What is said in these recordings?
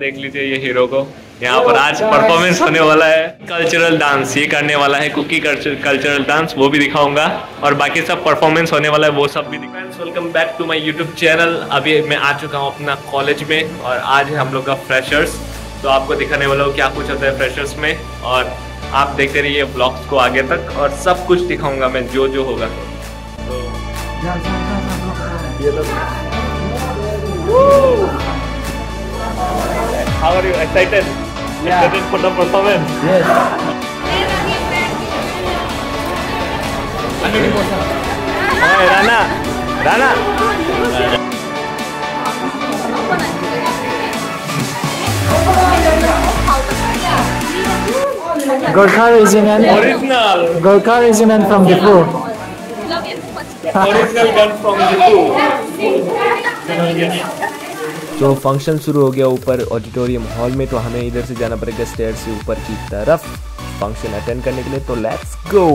देख लीजिए ये हीरो को। यहाँ पर आज परफॉर्मेंस होने वाला है। कल्चरल डांस ये करने वाला है कुकी कल्चरल डांस वो भी दिखाऊँगा। और बाकी सब परफॉर्मेंस होने वाला है वो सब भी दिखाएँगे welcome back to my YouTube channel अभी मैं आ चुका हूँ अपना कॉलेज में और आज है हम लोग का फ्रेशर्स तो आपको दिखाने वाला हूँ क्या कुछ होता है फ्रेशर्स में और आप देखते रहिए ब्लॉग्स को आगे तक और सब कुछ दिखाऊँगा मैं जो जो होगा। तो ये लोग How are you? Excited? Yeah. Excited for the performance? Yes. Hey, Rana! Rana! Gorkha Regiment. Original! Gorkha Regiment from Difu. Original gun from Jaipur. तो फ़ंक्शन शुरू हो गया ऊपर ऑडिटोरियम हॉल में तो हमें इधर से जाना पड़ेगा स्टेयर से ऊपर की तरफ़। फ़ंक्शन अटेंड करने के लिए तो लेट्स गो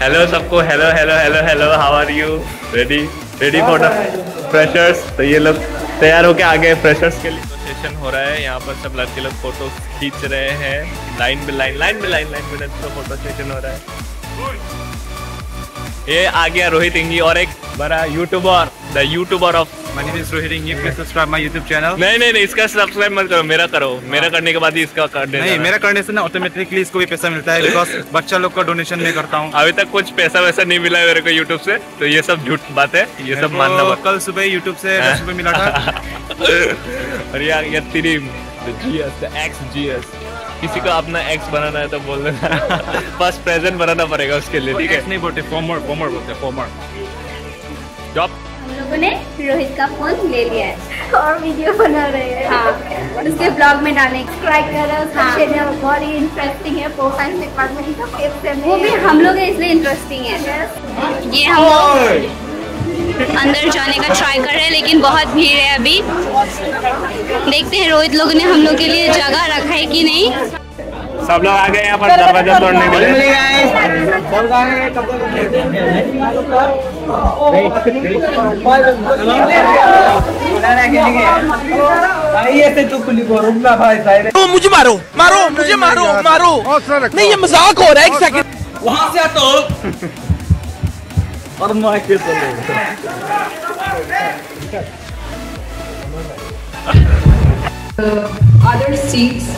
हेलो सबको hello hello hello hello how are you ready ready for the freshers तो ये लोग तैयार होके आ गए फ्रेशर्स के लिए। तो सेशन हो रहा है, यहाँ पर सब लड़के लोग फ़ोटो खींच रहे हैं। लाइन में लाइन लाइन में लाइन लाइन में तो फ़ोटो सेशन हो रहा है। ये आ गया रोहित इंगी और एक बड़ा youtuber the youtuber of is Rohit Ingi. Please subscribe my YouTube नहीं नहीं नहीं इसका सब्सक्राइब मत करो मेरा करो। मेरा करने के बाद ही इसका कर देना। नहीं मेरा करने से ना ऑटोमेटिकली इसको भी पैसा मिलता है बिकॉज़ बच्चा लोग का डोनेशन मैं करता हूँ। अभी तक कुछ पैसा वैसा नहीं मिला है मेरे को यूट्यूब से तो ये सब झूठ बात है ये सब मानना मत। कल सुबह यूट्यूब से रुपये मिला था। और यार ये तेरी जीएस एक्स जीएस किसी को अपना एक्स बनाना है तो बोल देना। बस प्रेजेंट बनाना पड़ेगा उसके लिए ठीक है? नहीं बोलते फॉर्मर फॉर्मर बोलते फॉर्मर जॉब हम लोगों ने रोहित का फ़ोन ले लिया है। और वीडियो बना रहे हैं। हाँ। उसके ब्लॉग में डालें। सब्सक्राइब कर रहे हैं। बहुत ही। इंटरेस्टिंग है प्रोफ़ाइल डिपार्टमेंट का पेज वो भी हम लोग इसलिए इंटरेस्टिंग है। ये हम लोग अंदर जाने का ट्राई कर रहे हैं लेकिन बहुत भीड़ है अभी। देखते हैं रोहित लोगों ने हम लोग के लिए जगह रखा है कि नहीं। सब लोग आ गए यहाँ पर दरवाज़ा तोड़ने के लिए मारो मुझे मारो मारो मुझे मारो मारो नहीं ये मज़ाक हो रहा है एक सेकंड वहाँ से तो और मैं के other seats,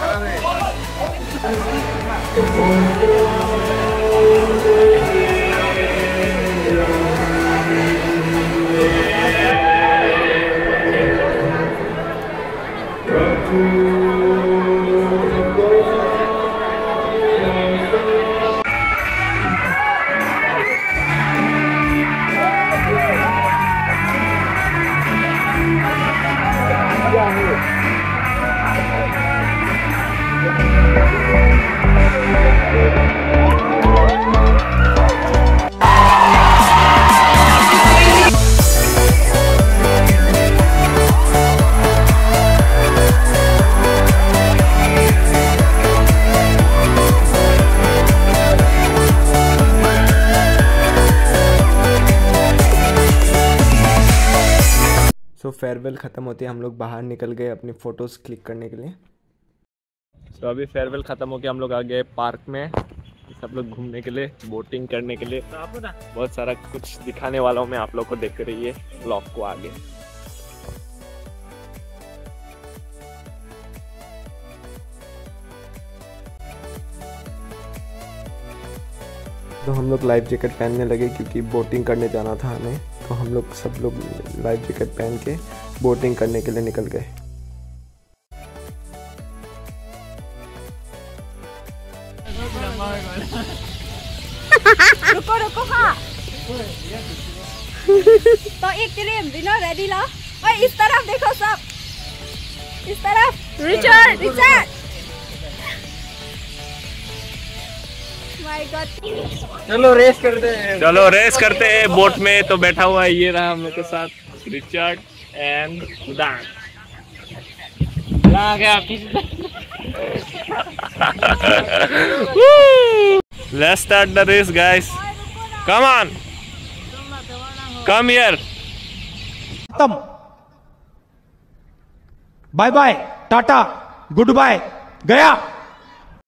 freshers so farewell ख़त्म होते हम लोग बाहर निकल गए अपनी फ़ोटोज़ क्लिक करने के लिए। तो अभी फेयरवेल खत्म हो गया हम लोग आ गए पार्क में सब लोग घूमने के लिए बोटिंग करने के लिए। बहुत सारा कुछ दिखाने वाला हूँ मैं आप लोग को देख रही है ब्लॉग को आगे। तो हम लोग लाइफ जैकेट पहनने लगे क्योंकि बोटिंग करने जाना था हमें। तो हम लोग सब लोग लाइफ जैकेट पहन के बोटिंग करने के लिए निकल गए। रुको रुको हाँ। तो एक रेडी ला। और इस तरफ़ देखो सब। इस तरफ़। रिचर्ड रिचर्ड चलो रेस करते हैं। चलो रेस करते हैं बोट में तो बैठा हुआ है ये रहा हम लोग के साथ। Richard and Sudan Let's start the race, guys. Come on. Come here. खत्म bye bye tata good bye गया